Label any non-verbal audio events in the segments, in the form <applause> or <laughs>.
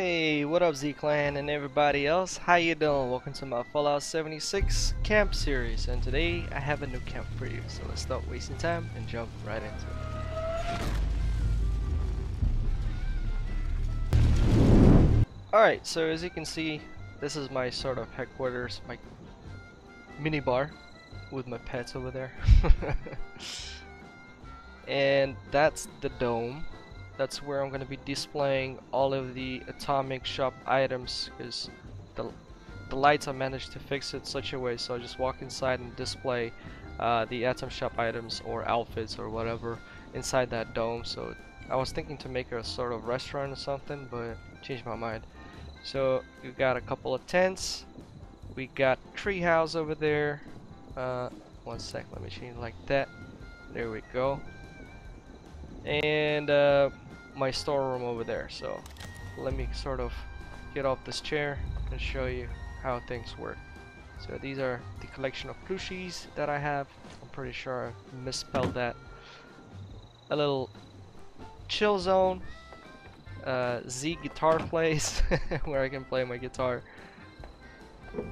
Hey, what up Z-Clan and everybody else? How you doing? Welcome to my Fallout 76 camp series and today I have a new camp for you. So let's stop wasting time and jump right into it. Alright, so as you can see, this is my sort of headquarters, my mini bar with my pets over there. <laughs> and that's the dome that's where I'm to be displaying all of the atomic shop items because the, the lights I managed to fix it such a way so I just walk inside and display uh, the atom shop items or outfits or whatever inside that dome. So I was thinking to make a sort of restaurant or something but changed my mind. So we got a couple of tents. We got treehouse over there. Uh, one sec let me change like that. There we go and uh, my storeroom over there. So let me sort of get off this chair and show you how things work. So these are the collection of plushies that I have. I'm pretty sure I misspelled that. A little chill zone uh, Z guitar place <laughs> where I can play my guitar. The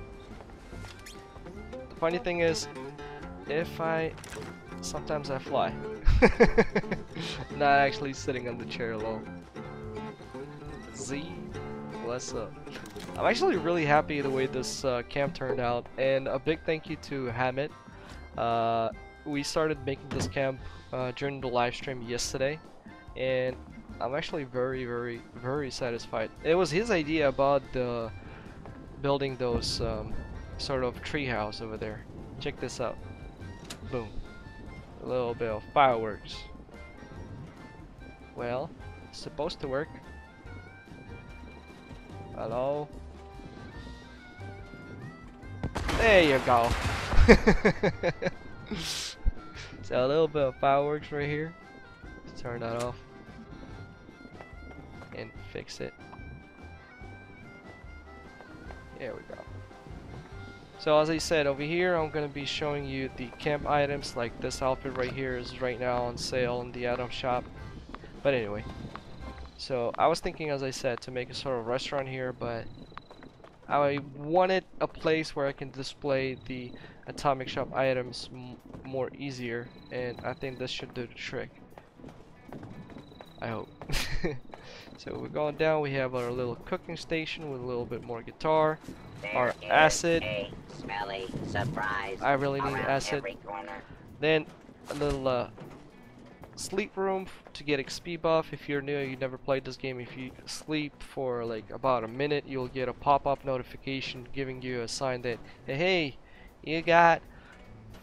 funny thing is if I sometimes I fly <laughs> Not actually sitting on the chair alone. Z, what's up? I'm actually really happy the way this uh, camp turned out, and a big thank you to Hamid. Uh, we started making this camp uh, during the live stream yesterday, and I'm actually very, very, very satisfied. It was his idea about the building those um, sort of treehouse over there. Check this out. Boom. A little bit of fireworks. Well, it's supposed to work. Hello? There you go. <laughs> so a little bit of fireworks right here. Let's turn that off. And fix it. There we go. So as I said over here I'm gonna be showing you the camp items like this outfit right here is right now on sale in the item shop. But anyway so I was thinking as I said to make a sort of restaurant here but I wanted a place where I can display the atomic shop items more easier and I think this should do the trick I hope. <laughs> So we're going down. We have our little cooking station with a little bit more guitar. There our acid. Smelly surprise. I really need acid. then a little uh, sleep room to get XP buff. If you're new you never played this game if you sleep for like about a minute you'll get a pop-up notification giving you a sign that hey, hey you got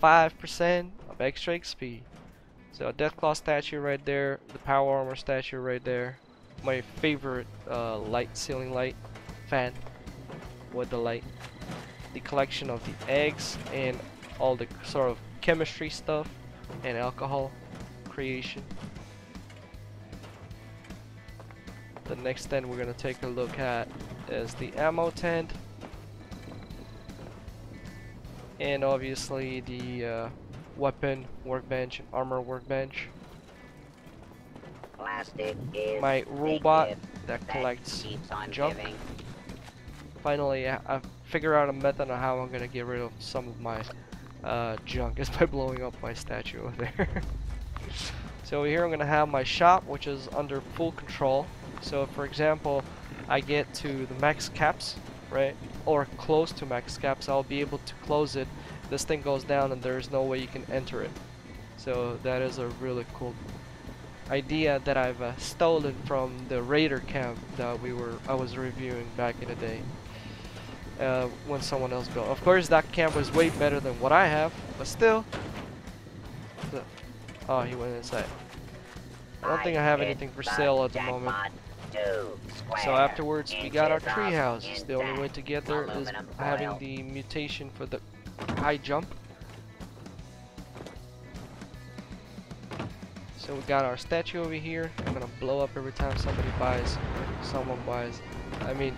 5% of extra XP so Deathclaw statue right there the power armor statue right there. My favorite uh, light ceiling light fan with the light. The collection of the eggs and all the sort of chemistry stuff and alcohol creation. The next tent we're gonna take a look at is the ammo tent. And obviously the uh, weapon workbench armor workbench. Plastic is My robot that collects junk. Giving. Finally, I, I figure out a method on how I'm gonna get rid of some of my uh, junk <laughs> is by blowing up my statue over there. <laughs> so here I'm gonna have my shop which is under full control so for example I get to the max caps right or close to max caps I'll be able to close it this thing goes down and there's no way you can enter it so that is a really cool idea that I've uh, stolen from the raider camp that we were I was reviewing back in the day uh, when someone else built. Of course that camp was way better than what I have but still Oh, he went inside. I don't think I have anything for sale at the moment. So afterwards, we got our treehouse. The only way to get there is having the mutation for the high jump. So we got our statue over here. I'm gonna blow up every time somebody buys, someone buys. I mean,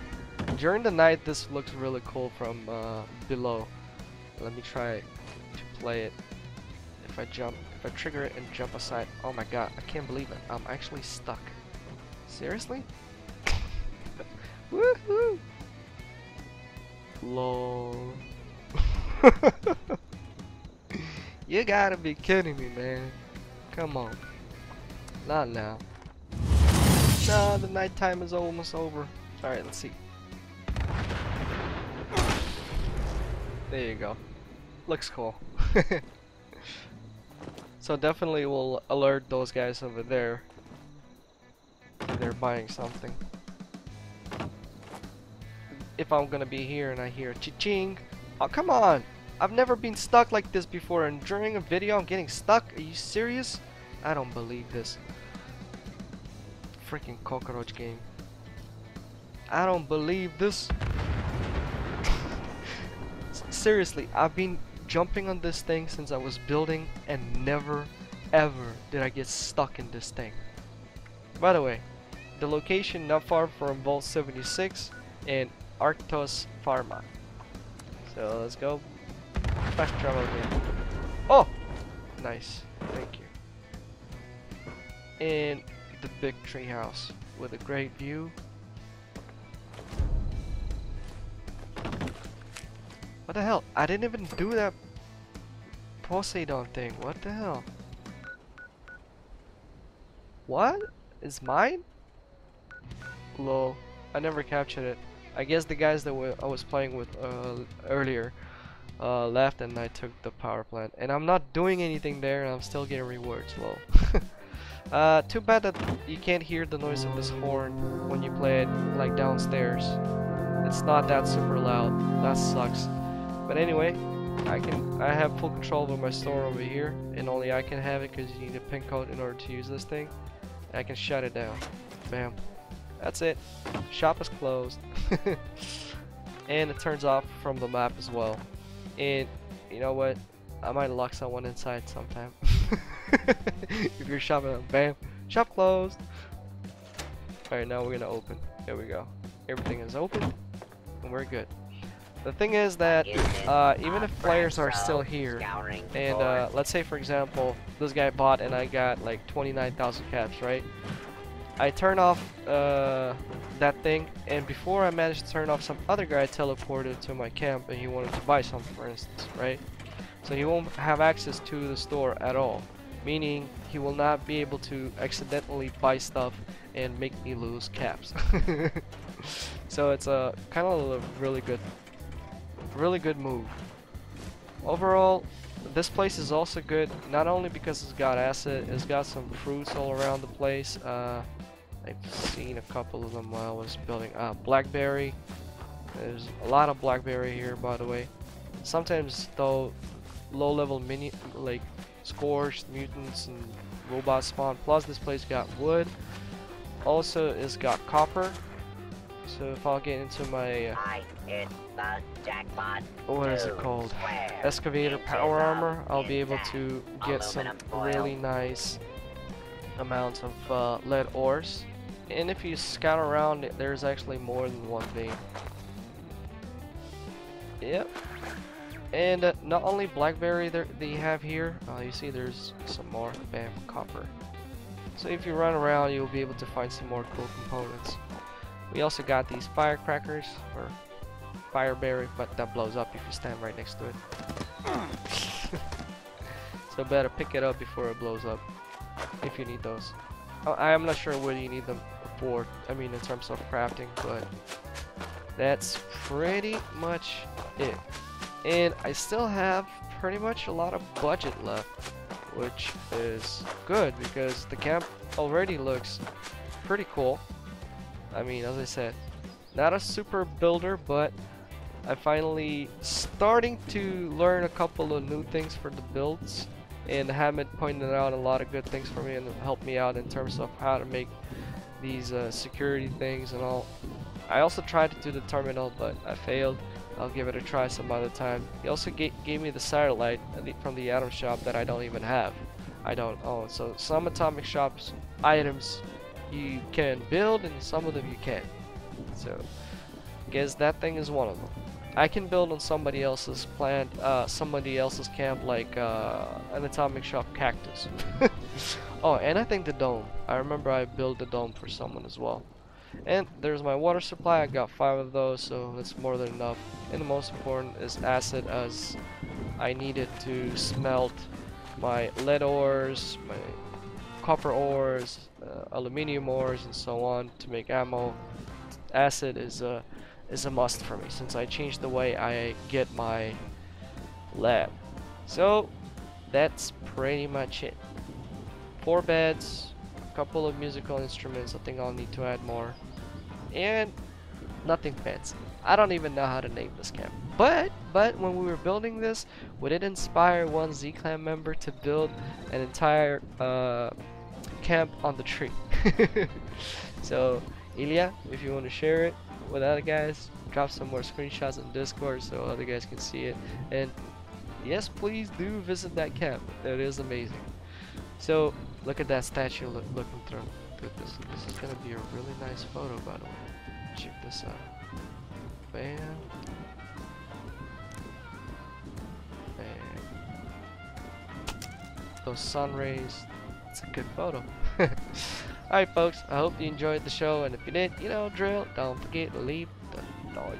during the night, this looks really cool from uh, below. Let me try to play it. If I jump, if I trigger it and jump aside, oh my god, I can't believe it. I'm actually stuck. Seriously? <laughs> Woohoo! Lol. <laughs> you gotta be kidding me, man. Come on. Not now. No, the nighttime is almost over. Alright, let's see. There you go. Looks cool. <laughs> so definitely will alert those guys over there. They're buying something. If I'm gonna be here and I hear cha-ching. Oh, come on! I've never been stuck like this before and during a video I'm getting stuck? Are you serious? I don't believe this. Freaking cockroach game. I don't believe this. <laughs> Seriously, I've been jumping on this thing since I was building and never ever did I get stuck in this thing. By the way, the location not far from Vault 76 and Arktos Pharma. So let's go. Fast travel again. Oh! Nice. Thank you. And the big tree house with a great view. What the hell? I didn't even do that Poseidon thing. What the hell? What? Is mine? Lol. I never captured it. I guess the guys that I was playing with uh, earlier uh, left and I took the power plant. And I'm not doing anything there and I'm still getting rewards. Lol. <laughs> uh, too bad that you can't hear the noise of this horn when you play it like downstairs. It's not that super loud. That sucks. But anyway, I can I have full control over my store over here, and only I can have it because you need a pin code in order to use this thing. I can shut it down. Bam. That's it. Shop is closed. <laughs> and it turns off from the map as well. And you know what? I might lock someone inside sometime. <laughs> if you're shopping, bam, shop closed. Alright, now we're gonna open. There we go. Everything is open, and we're good. The thing is that uh, even if players are still here, and uh, let's say for example, this guy bought and I got like 29,000 caps, right? I turn off uh, that thing, and before I managed to turn off, some other guy teleported to my camp and he wanted to buy something, for instance, right? So he won't have access to the store at all, meaning he will not be able to accidentally buy stuff and make me lose caps. <laughs> so it's a kind of a really good, really good move. Overall, this place is also good, not only because it's got acid, it's got some fruits all around the place. Uh, I've seen a couple of them while I was building. Uh, blackberry. There's a lot of blackberry here, by the way. Sometimes, though, low-level mini like scorched mutants and robots spawn. Plus, this place got wood. Also, it's got copper. So if I'll get into my uh, I hit the jackpot. what is it called? excavator power armor, I'll be able to get some really nice amounts of uh, lead ores. And if you scout around, there's actually more than one vein. Yep. And uh, not only blackberry they have here, uh, you see there's some more bam copper. So if you run around, you'll be able to find some more cool components. We also got these firecrackers or fireberry, but that blows up if you stand right next to it. <laughs> so better pick it up before it blows up if you need those. I am not sure what you need them for. I mean, in terms of crafting, but that's pretty much it. And I still have pretty much a lot of budget left, which is good because the camp already looks pretty cool. I mean, as I said, not a super builder, but I'm finally starting to learn a couple of new things for the builds and Hammett pointed out a lot of good things for me and helped me out in terms of how to make these uh, security things and all. I also tried to do the terminal but I failed. I'll give it a try some other time. He also ga gave me the satellite from the Atom Shop that I don't even have. I don't own. So some Atomic Shops items you can build and some of them you can't. So I guess that thing is one of them. I can build on somebody else's plant, uh, somebody else's camp, like uh, an atomic shop cactus. <laughs> oh, and I think the dome. I remember I built the dome for someone as well. And there's my water supply. I got five of those, so that's more than enough. And the most important is acid, as I needed to smelt my lead ores, my copper ores, uh, aluminium ores, and so on to make ammo. Acid is a is a must for me since I changed the way I get my lab. So that's pretty much it. Four beds, a couple of musical instruments. I think I'll need to add more, and nothing fancy. I don't even know how to name this camp. But but when we were building this, would it inspire one Z Clan member to build an entire uh, camp on the tree? <laughs> so Ilya, if you want to share it with other guys, drop some more screenshots in Discord so other guys can see it. And yes, please do visit that camp. It is amazing. So look at that statue look, looking through. Dude, this, this is gonna be a really nice photo, by the way. Check this out. Bam. Bam. Those sun rays. It's a good photo. <laughs> Alright folks, I hope you enjoyed the show and if you did, you know drill, don't forget to leave the like.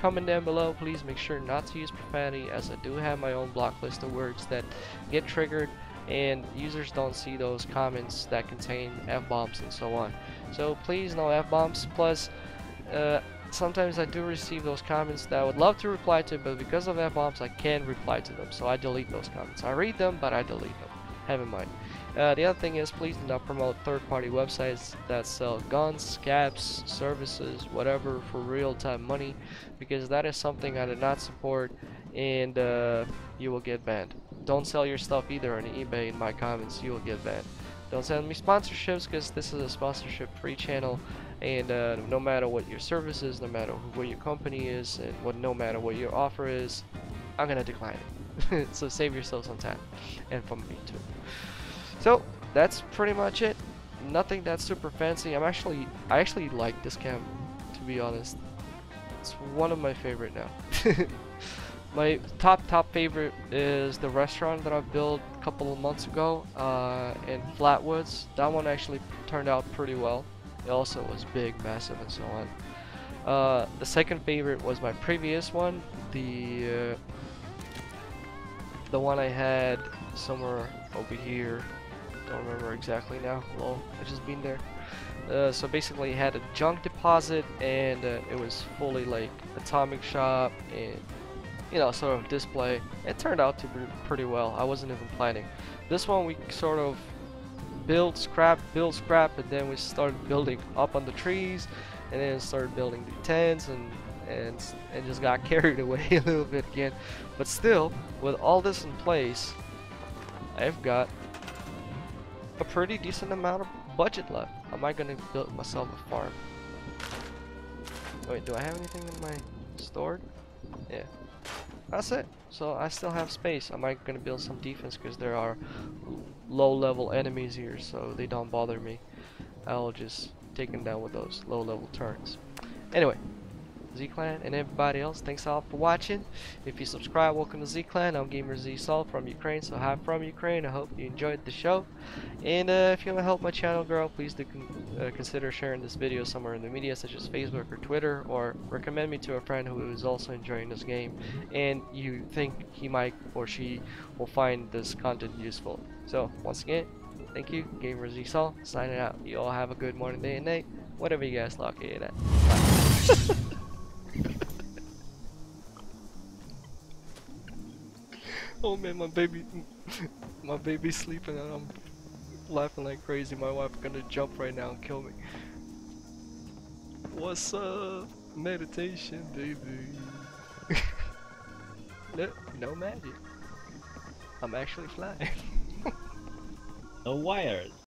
Comment down below, please make sure not to use profanity as I do have my own block list of words that get triggered and users don't see those comments that contain F-bombs and so on. So please no F-bombs, plus uh, sometimes I do receive those comments that I would love to reply to, but because of F-bombs I can't reply to them, so I delete those comments. I read them, but I delete them. Have in mind. Uh, the other thing is please do not promote third-party websites that sell guns, caps, services, whatever for real-time money because that is something I do not support and uh, you will get banned. Don't sell your stuff either on eBay in my comments, you will get banned. Don't send me sponsorships because this is a sponsorship free channel and uh, no matter what your service is, no matter what your company is, and what no matter what your offer is, I'm gonna decline it. <laughs> so save yourself some time and from me too. So that's pretty much it. Nothing that's super fancy. I'm actually I actually like this camp to be honest. It's one of my favorite now. <laughs> my top top favorite is the restaurant that I built a couple of months ago uh, in Flatwoods. That one actually turned out pretty well. It also was big, massive, and so on. Uh, the second favorite was my previous one, the uh, the one I had somewhere over here don't remember exactly now. Lol, I just been there. Uh, so basically, it had a junk deposit, and uh, it was fully like atomic shop and you know sort of display. It turned out to be pretty well. I wasn't even planning. This one we sort of build scrap, build scrap, and then we started building up on the trees, and then started building the tents and and and just got <laughs> carried away a little bit again. But still, with all this in place, I've got a pretty decent amount of budget left. Am I gonna build myself a farm? Wait, do I have anything in my stored? Yeah. That's it. So I still have space. Am I gonna build some defense because there are low level enemies here so they don't bother me. I'll just take them down with those low level turns. Anyway, Z-Clan and everybody else. Thanks all for watching. If you subscribe, welcome to Z-Clan. I'm Gamer Z Sol from Ukraine, so hi from Ukraine. I hope you enjoyed the show. And uh, if you want to help my channel grow, please do con uh, consider sharing this video somewhere in the media, such as Facebook or Twitter, or recommend me to a friend who is also enjoying this game, and you think he might or she will find this content useful. So, once again, thank you, Gamer Z Sol, signing out. You all have a good morning, day, and night, whatever you guys lock in at. <laughs> oh man, my baby, my baby's sleeping and I'm laughing like crazy. My wife gonna jump right now and kill me. What's up? Meditation, baby. <laughs> no, no magic. I'm actually flying. <laughs> No wires.